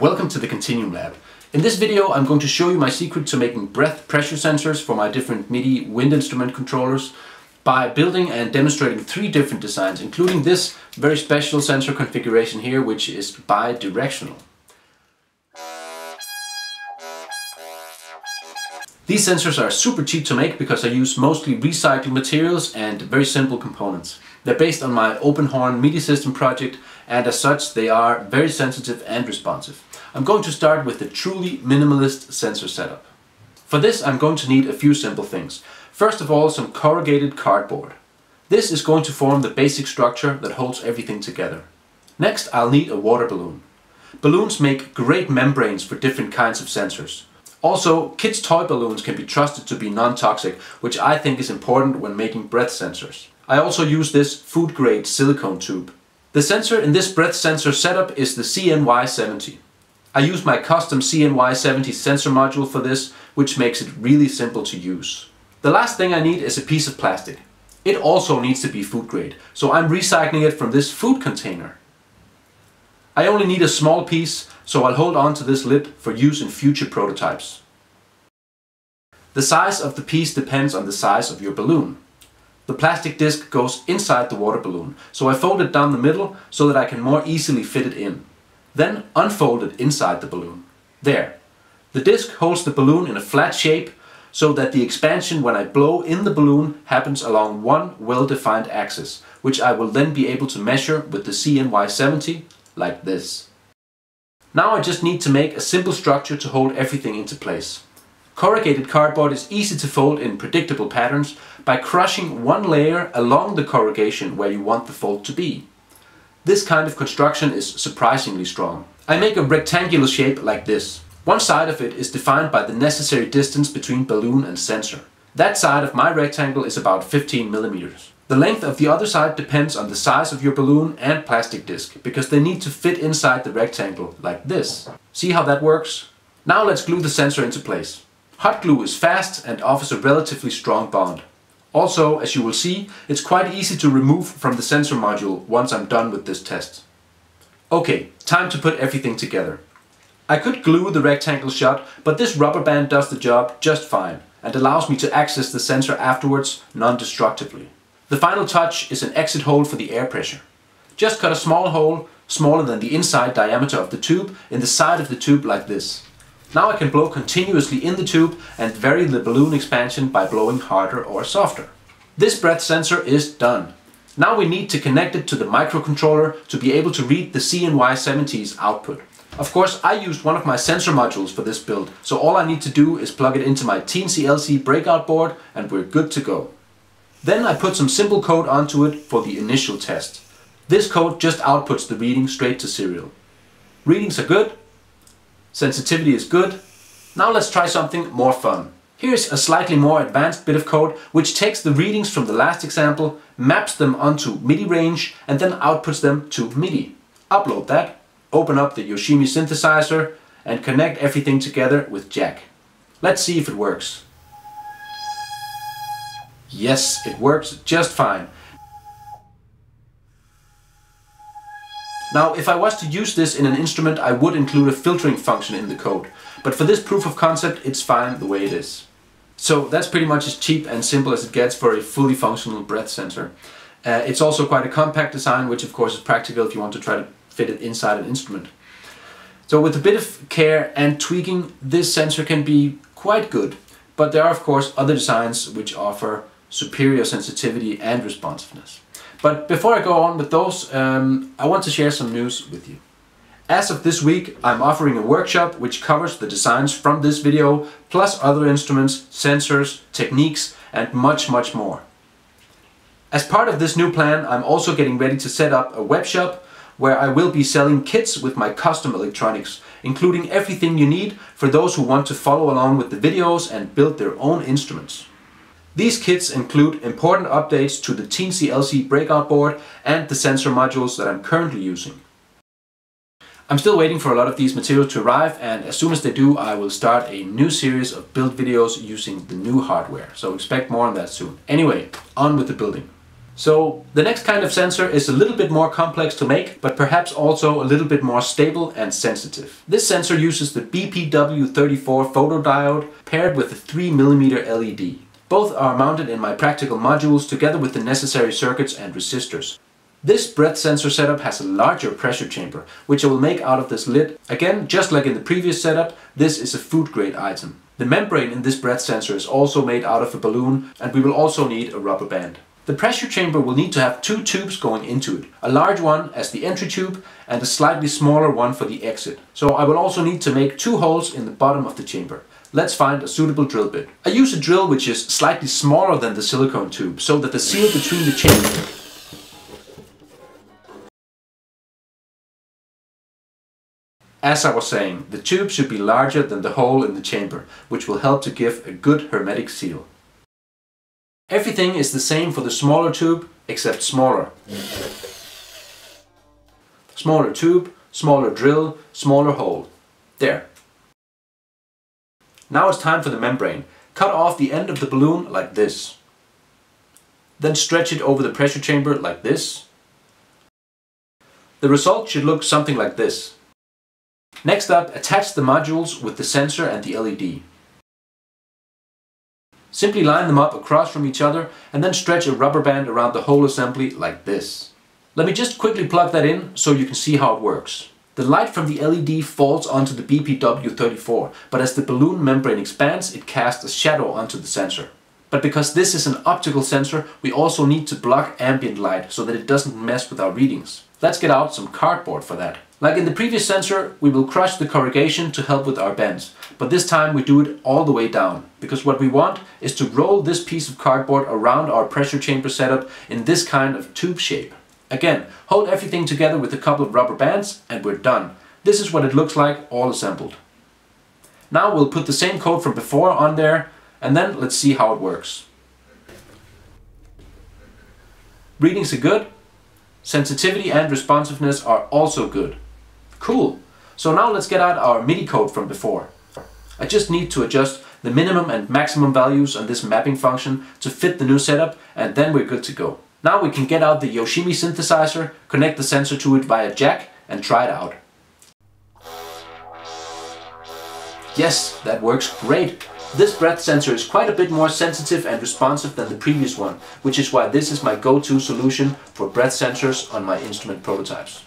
Welcome to the KontinuumLAB. In this video I'm going to show you my secret to making breath pressure sensors for my different MIDI wind instrument controllers by building and demonstrating three different designs including this very special sensor configuration here which is bi-directional. These sensors are super cheap to make because I use mostly recycled materials and very simple components. They're based on my open horn MIDI system project and as such they are very sensitive and responsive. I'm going to start with the truly minimalist sensor setup. For this I'm going to need a few simple things. First of all some corrugated cardboard. This is going to form the basic structure that holds everything together. Next I'll need a water balloon. Balloons make great membranes for different kinds of sensors. Also, kids' toy balloons can be trusted to be non-toxic, which I think is important when making breath sensors. I also use this food-grade silicone tube. The sensor in this breath sensor setup is the CNY70. I use my custom CNY70 sensor module for this, which makes it really simple to use. The last thing I need is a piece of plastic. It also needs to be food grade, so I'm recycling it from this food container. I only need a small piece, so I'll hold on to this lid for use in future prototypes. The size of the piece depends on the size of your balloon. The plastic disc goes inside the water balloon, so I fold it down the middle so that I can more easily fit it in. Then unfold it inside the balloon. There. The disc holds the balloon in a flat shape so that the expansion when I blow in the balloon happens along one well-defined axis, which I will then be able to measure with the CNY70 like this. Now I just need to make a simple structure to hold everything into place. Corrugated cardboard is easy to fold in predictable patterns by crushing one layer along the corrugation where you want the fold to be. This kind of construction is surprisingly strong. I make a rectangular shape like this. One side of it is defined by the necessary distance between balloon and sensor. That side of my rectangle is about 15 millimeters. The length of the other side depends on the size of your balloon and plastic disc, because they need to fit inside the rectangle, like this. See how that works? Now let's glue the sensor into place. Hot glue is fast and offers a relatively strong bond. Also, as you will see, it's quite easy to remove from the sensor module once I'm done with this test. Okay, time to put everything together. I could glue the rectangle shut, but this rubber band does the job just fine and allows me to access the sensor afterwards non-destructively. The final touch is an exit hole for the air pressure. Just cut a small hole, smaller than the inside diameter of the tube, in the side of the tube like this. Now I can blow continuously in the tube and vary the balloon expansion by blowing harder or softer. This breath sensor is done. Now we need to connect it to the microcontroller to be able to read the CNY70's output. Of course, I used one of my sensor modules for this build, so all I need to do is plug it into my Teensy LC breakout board and we're good to go. Then I put some simple code onto it for the initial test. This code just outputs the reading straight to serial. Readings are good, sensitivity is good. Now let's try something more fun. Here's a slightly more advanced bit of code which takes the readings from the last example, maps them onto MIDI range and then outputs them to MIDI. Upload that, open up the Yoshimi synthesizer and connect everything together with Jack. Let's see if it works. Yes, it works just fine. Now, if I was to use this in an instrument, I would include a filtering function in the code. But for this proof of concept, it's fine the way it is. So that's pretty much as cheap and simple as it gets for a fully functional breath sensor. Uh, it's also quite a compact design, which of course is practical if you want to try to fit it inside an instrument. So with a bit of care and tweaking, this sensor can be quite good. But there are of course other designs which offer superior sensitivity and responsiveness. But before I go on with those, um, I want to share some news with you. As of this week, I'm offering a workshop which covers the designs from this video, plus other instruments, sensors, techniques, and much, much more. As part of this new plan, I'm also getting ready to set up a web shop where I will be selling kits with my custom electronics, including everything you need for those who want to follow along with the videos and build their own instruments. These kits include important updates to the Teensy LC breakout board and the sensor modules that I'm currently using. I'm still waiting for a lot of these materials to arrive and as soon as they do I will start a new series of build videos using the new hardware, so expect more on that soon. Anyway, on with the building. So the next kind of sensor is a little bit more complex to make, but perhaps also a little bit more stable and sensitive. This sensor uses the BPW34 photodiode paired with a 3mm LED. Both are mounted in my practical modules together with the necessary circuits and resistors. This breath sensor setup has a larger pressure chamber, which I will make out of this lid. Again, just like in the previous setup, this is a food grade item. The membrane in this breath sensor is also made out of a balloon and we will also need a rubber band. The pressure chamber will need to have two tubes going into it. A large one as the entry tube and a slightly smaller one for the exit. So I will also need to make two holes in the bottom of the chamber. Let's find a suitable drill bit. I use a drill which is slightly smaller than the silicone tube so that the seal between the chamber As I was saying, the tube should be larger than the hole in the chamber, which will help to give a good hermetic seal. Everything is the same for the smaller tube, except smaller. Smaller tube, smaller drill, smaller hole. There. Now it's time for the membrane. Cut off the end of the balloon like this. Then stretch it over the pressure chamber like this. The result should look something like this. Next up, attach the modules with the sensor and the LED. Simply line them up across from each other and then stretch a rubber band around the whole assembly like this. Let me just quickly plug that in so you can see how it works. The light from the LED falls onto the BPW34, but as the balloon membrane expands, it casts a shadow onto the sensor. But because this is an optical sensor, we also need to block ambient light so that it doesn't mess with our readings. Let's get out some cardboard for that. Like in the previous sensor, we will crush the corrugation to help with our bends, but this time we do it all the way down, because what we want is to roll this piece of cardboard around our pressure chamber setup in this kind of tube shape. Again, hold everything together with a couple of rubber bands and we're done. This is what it looks like all assembled. Now we'll put the same code from before on there and then let's see how it works. Readings are good, sensitivity and responsiveness are also good. Cool. So now let's get out our MIDI code from before. I just need to adjust the minimum and maximum values on this mapping function to fit the new setup and then we're good to go. Now we can get out the Yoshimi synthesizer, connect the sensor to it via jack and try it out. Yes, that works great. This breath sensor is quite a bit more sensitive and responsive than the previous one, which is why this is my go-to solution for breath sensors on my instrument prototypes.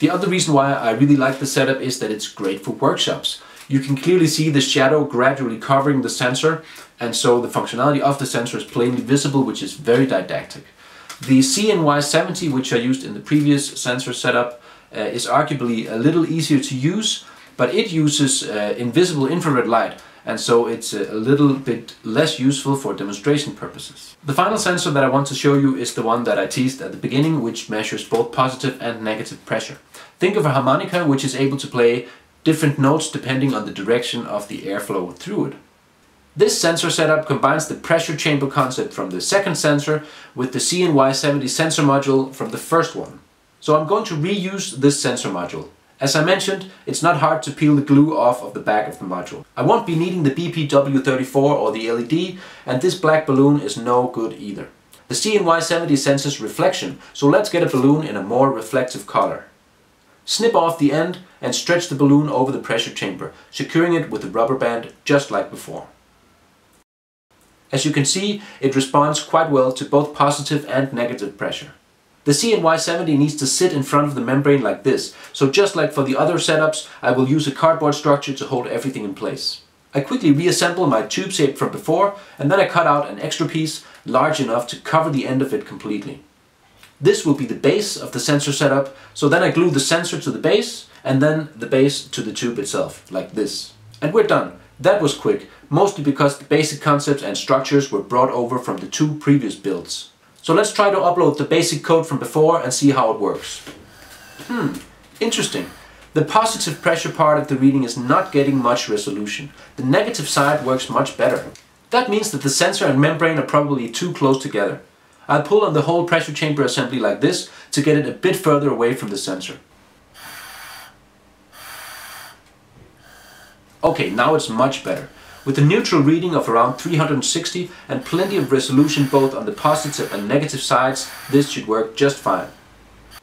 The other reason why I really like the setup is that it's great for workshops. You can clearly see the shadow gradually covering the sensor and so the functionality of the sensor is plainly visible which is very didactic. The CNY70 which I used in the previous sensor setup uh, is arguably a little easier to use but it uses uh, invisible infrared light and so it's a little bit less useful for demonstration purposes. The final sensor that I want to show you is the one that I teased at the beginning which measures both positive and negative pressure. Think of a harmonica which is able to play different notes depending on the direction of the airflow through it. This sensor setup combines the pressure chamber concept from the second sensor with the CNY70 sensor module from the first one. So I'm going to reuse this sensor module. As I mentioned, it's not hard to peel the glue off of the back of the module. I won't be needing the BPW34 or the LED, and this black balloon is no good either. The CNY70 senses reflection, so let's get a balloon in a more reflective color. Snip off the end and stretch the balloon over the pressure chamber, securing it with a rubber band just like before. As you can see, it responds quite well to both positive and negative pressure. The CNY70 needs to sit in front of the membrane like this, so just like for the other setups, I will use a cardboard structure to hold everything in place. I quickly reassemble my tube shape from before, and then I cut out an extra piece large enough to cover the end of it completely. This will be the base of the sensor setup, so then I glue the sensor to the base, and then the base to the tube itself, like this. And we're done. That was quick, mostly because the basic concepts and structures were brought over from the two previous builds. So let's try to upload the basic code from before and see how it works. Hmm, interesting. The positive pressure part of the reading is not getting much resolution. The negative side works much better. That means that the sensor and membrane are probably too close together. I'll pull on the whole pressure chamber assembly like this to get it a bit further away from the sensor. Okay, now it's much better. With a neutral reading of around 360 and plenty of resolution both on the positive and negative sides, this should work just fine.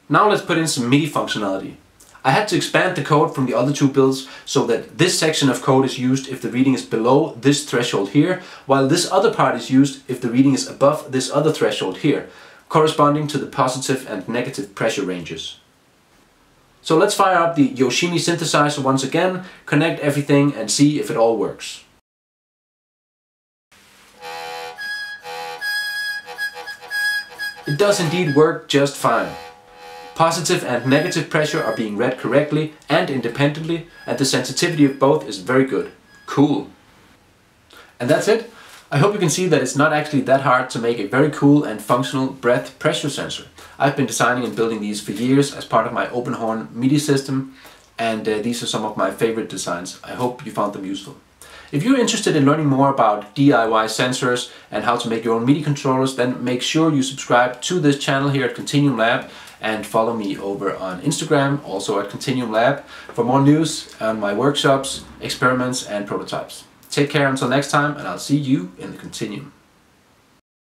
Now let's put in some MIDI functionality. I had to expand the code from the other two builds so that this section of code is used if the reading is below this threshold here, while this other part is used if the reading is above this other threshold here, corresponding to the positive and negative pressure ranges. So let's fire up the Yoshimi synthesizer once again, connect everything and see if it all works. It does indeed work just fine. Positive and negative pressure are being read correctly and independently and the sensitivity of both is very good. Cool. And that's it. I hope you can see that it's not actually that hard to make a very cool and functional breath pressure sensor. I've been designing and building these for years as part of my open horn MIDI system and uh, these are some of my favorite designs. I hope you found them useful. If you're interested in learning more about DIY sensors and how to make your own MIDI controllers, then make sure you subscribe to this channel here at KontinuumLAB and follow me over on Instagram, also at KontinuumLAB, for more news on my workshops, experiments and prototypes. Take care until next time and I'll see you in the Continuum.